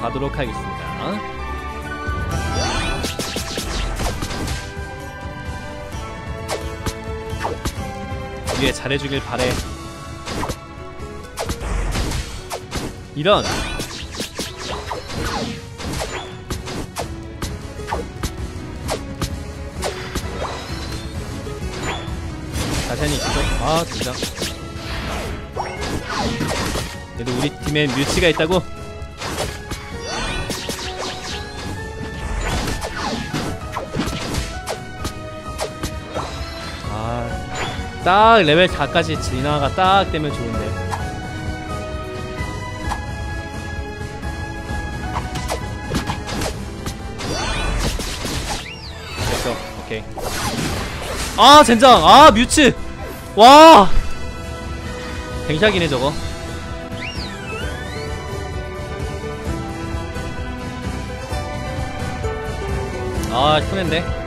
가도록 하겠습니다. 위에 잘해주길 바래. 이런 자세히 있어. 아 진짜. 그래도 우리 팀엔 뮤치가 있다고. 딱 레벨 4까지 진화가 딱 되면 좋은데. 됐어, 오케이. 아, 젠장! 아, 뮤츠! 와! 뱅샥이네, 저거. 아, 손했네.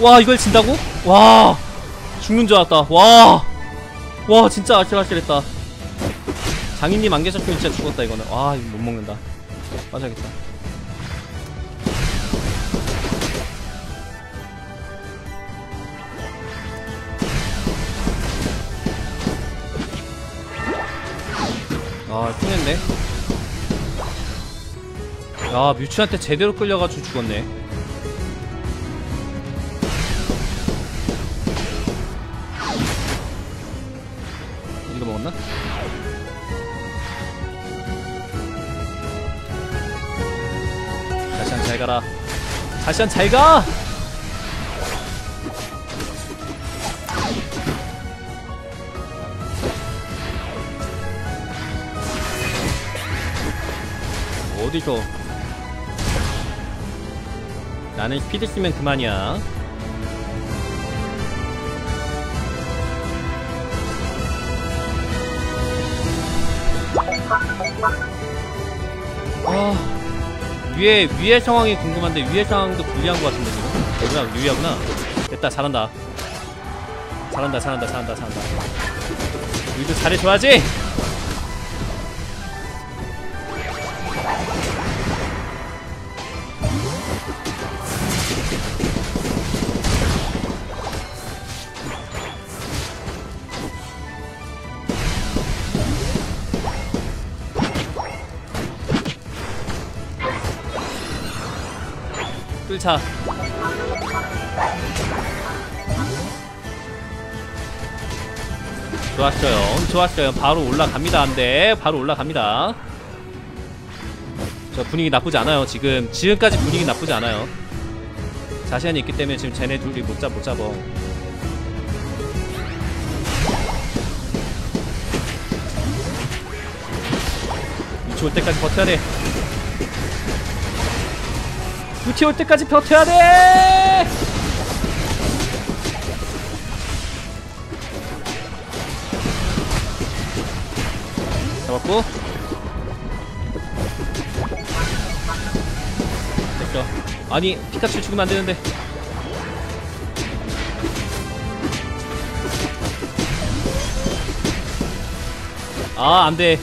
와, 이걸 진다고? 와, 죽는 줄 알았다. 와, 와, 진짜 아찔아찔했다. 장인님 안 계셨으면 진짜 죽었다, 이거는. 와, 이거 못 먹는다. 빠져야겠다. 아, 큰일인데? 야, 뮤츠한테 제대로 끌려가지고 죽었네. 먹었나? 자시안 잘 가라. 자시안 잘 가! 어디서? 나는 스피드 쓰면 그만이야. 아 위에 위에 상황이 궁금한데 위에 상황도 불리한 것 같은데 지금? 얘들아 유리하구나. 됐다 잘한다. 잘한다 잘한다 잘한다 잘한다. 우리도 잘해줘야지 뚫자. 좋았어요. 좋았어요. 바로 올라갑니다 안돼 바로 올라갑니다. 저 분위기 나쁘지 않아요 지금. 지금까지 분위기 나쁘지 않아요. 자시안이 있기 때문에 지금 쟤네 둘이 못 잡 못 잡어. 이치 올 때까지 버텨야 돼 루티 올 때까지 버텨야 돼! 잡았고. 됐죠. 아니 피카츄 죽으면 안되는데. 아 안돼.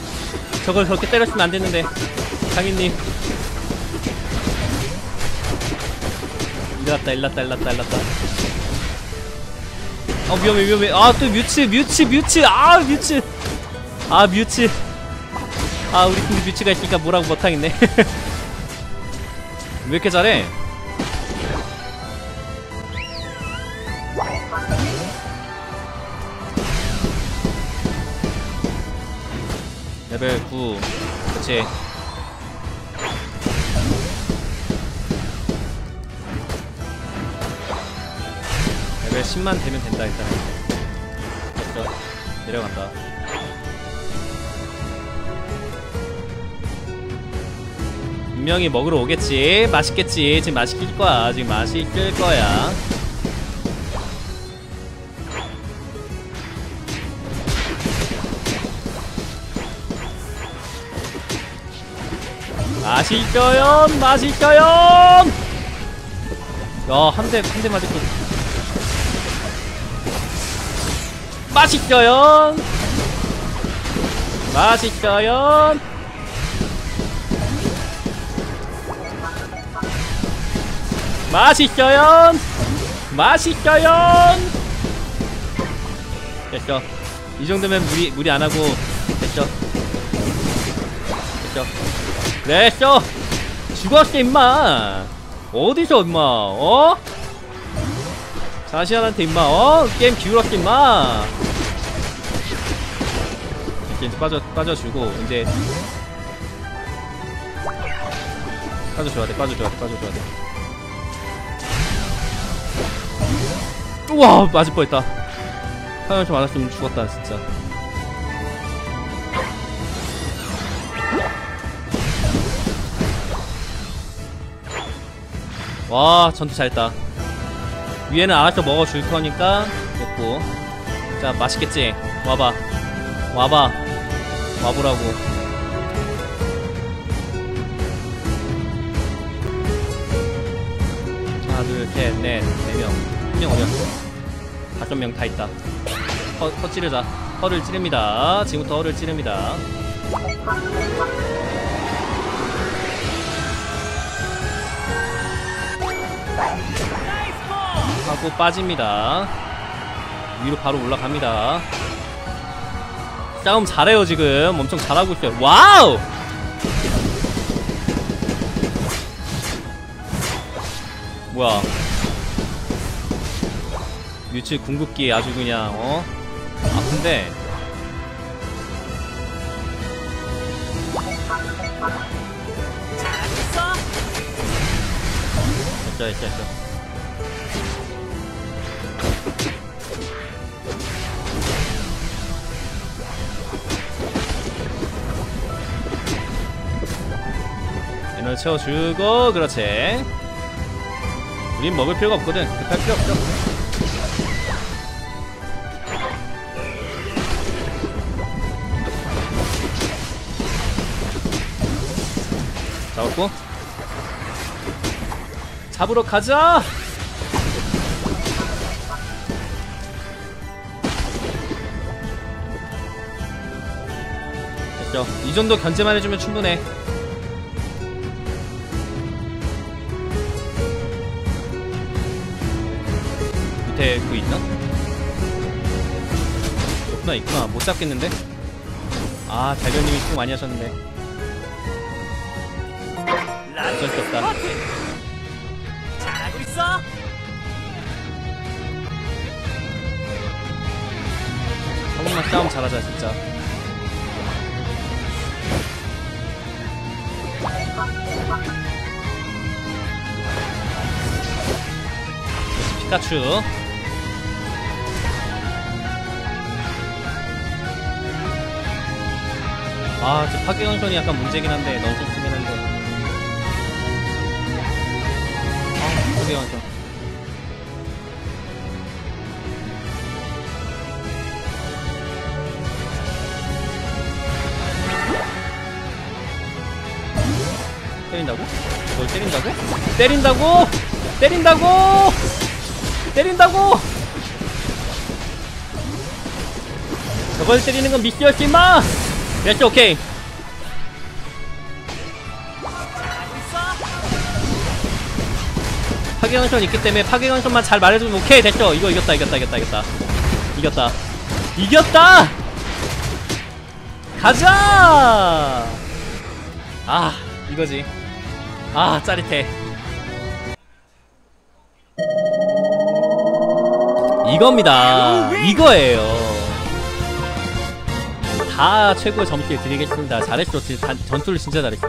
저걸 저렇게 때렸으면 안되는데. 장인님 일났다 일났다 일났다 일났다. 아 위험해 위험해. 아 또 뮤츠 뮤츠 뮤츠. 아 뮤츠. 아 뮤츠. 아 우리 팀에 뮤츠가 있으니까 뭐라고 못하겠네. 왜 이렇게 잘해? 레벨 9 그치 레벨 10만 되면 된다 일단 됐어. 내려간다. 분명히 먹으러 오겠지. 맛있겠지. 지금 맛있을 거야. 지금 맛있을 거야. 맛있어요. 맛있어요. 야 한 대 한 대 맞을 거 맛있어요. 맛있어요. 맛있어요. 맛있어요. 됐어 이 정도면 무리 무리 안 하고 됐어 됐어 됐어 죽었어 임마. 어디서 임마? 어? 자시안한테 임마 어? 게임 기울었어 임마 이렇게 빠져 빠져주고 이제 빠져줘야 돼 빠져줘야 돼 빠져줘야 돼. 우와 맞을 뻔했다. 화염차 맞았으면 죽었다 진짜. 와 전투 잘했다. 위에는 알아서 먹어줄 거니까 됐고. 자 맛있겠지? 와봐. 와봐 와보라고. 하나 둘셋넷네명. 한명 어디갔어 다섯 명 다 있다. 허, 허 찌르자. 허를 찌릅니다. 지금부터 허를 찌릅니다. 하고 빠집니다. 위로 바로 올라갑니다 싸움 잘해요 지금. 엄청 잘하고 있어요. 와우! 뭐야? 뮤츠 궁극기 아주 그냥 어? 아픈데. 됐어 됐 에너지 채워주고 그렇지. 우린 먹을 필요가 없거든. 급할 필요 없어. 잡았고. 잡으러 가자! 됐죠? 이 정도 견제만 해주면 충분해 밑에 그 있나? 있구나 있구나 못 잡겠는데? 아 달변님이 수고 많이 하셨는데 어쩔 수 없다 잘하고 있어. 한 번만 싸움 잘하자 진짜 피카츄 아, 저 파괴현션이 약간 문제긴 한데, 넌센스긴 한데. 아, 파괴현션. 때린다고? 뭘 때린다고? 때린다고! 때린다고! 때린다고! 저걸 때리는 건 미끼였지 임마! 됐어 오케이 파괴현션 있기 때문에 파괴현션만 잘 말해주면 오케이 됐어 이거 이겼다 이겼다 이겼다 이겼다. 이겼다. 이겼다! 가자! 아 이거지. 아 짜릿해. 이겁니다. 이거예요 다 최고의 점수를 드리겠습니다. 잘했어 전투를 진짜 잘했어